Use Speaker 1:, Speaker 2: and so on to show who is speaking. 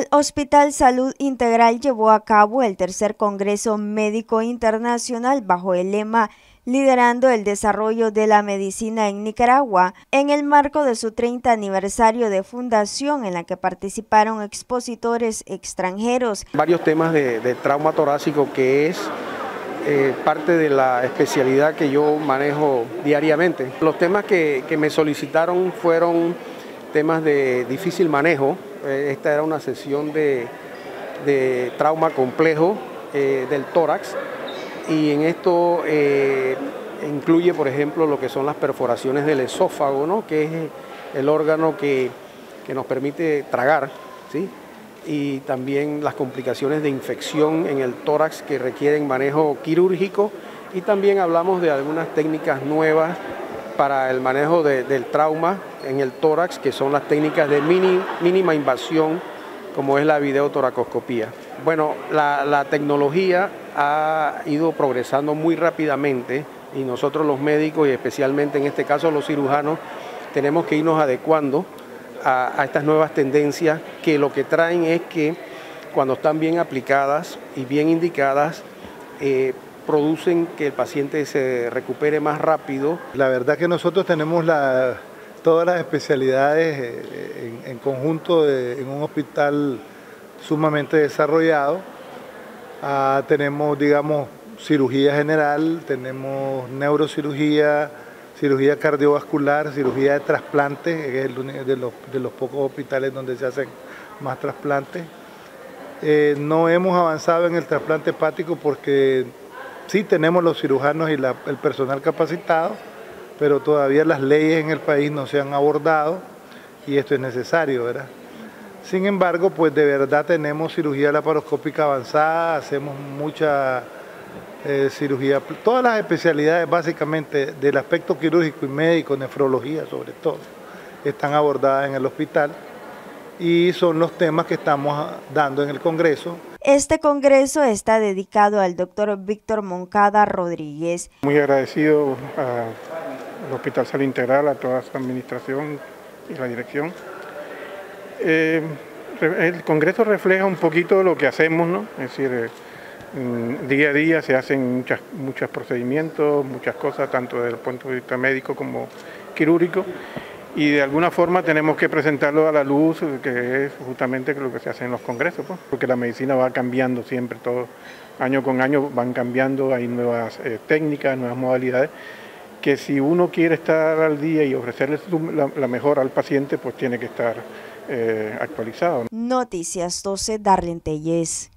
Speaker 1: El Hospital Salud Integral llevó a cabo el tercer Congreso Médico Internacional bajo el lema Liderando el desarrollo de la medicina en Nicaragua, en el marco de su 30 aniversario de fundación, en la que participaron expositores extranjeros.
Speaker 2: Varios temas de, trauma torácico, que es eh, parte de la especialidad que yo manejo diariamente. Los temas que me solicitaron fueron temas de difícil manejo, esta era una sesión de, trauma complejo eh, del tórax y en esto eh, incluye, por ejemplo, lo que son las perforaciones del esófago, ¿no? que es el órgano que, nos permite tragar, ¿sí? y también las complicaciones de infección en el tórax que requieren manejo quirúrgico y también hablamos de algunas técnicas nuevas para el manejo del trauma en el tórax, que son las técnicas de mínima invasión, como es la videotoracoscopía. Bueno, la, tecnología ha ido progresando muy rápidamente y nosotros los médicos y especialmente en este caso los cirujanos tenemos que irnos adecuando a, estas nuevas tendencias que lo que traen es que cuando están bien aplicadas y bien indicadas, eh, producen que el paciente se recupere más rápido.
Speaker 3: La verdad que nosotros tenemos todas las especialidades eh, en, conjunto en un hospital sumamente desarrollado. Ah, tenemos, digamos, cirugía general, tenemos neurocirugía, cirugía cardiovascular, cirugía de trasplante, que es el de los, de los pocos hospitales donde se hacen más trasplantes. Eh, no hemos avanzado en el trasplante hepático porque sí tenemos los cirujanos y el personal capacitado, pero todavía las leyes en el país no se han abordado y esto es necesario, ¿verdad? Sin embargo, pues de verdad tenemos cirugía laparoscópica avanzada, hacemos mucha eh, cirugía, todas las especialidades básicamente del aspecto quirúrgico y médico, nefrología sobre todo, están abordadas en el hospital y son los temas que estamos dando en el Congreso.
Speaker 1: Este congreso está dedicado al doctor Víctor Moncada Rodríguez.
Speaker 4: Muy agradecido a el Hospital Salud Integral, a toda su administración y la dirección. Eh, el Congreso refleja un poquito lo que hacemos, ¿no? Es decir, eh, día a día se hacen muchas, muchos procedimientos, muchas cosas, tanto desde el punto de vista médico como quirúrgico, y de alguna forma tenemos que presentarlo a la luz, que es justamente lo que se hace en los congresos, pues, porque la medicina va cambiando siempre, todo año con año van cambiando, hay nuevas eh, técnicas, nuevas modalidades, que si uno quiere estar al día y ofrecerle la, mejor al paciente, pues tiene que estar eh, actualizado.
Speaker 1: Noticias 12, Darlene Telles.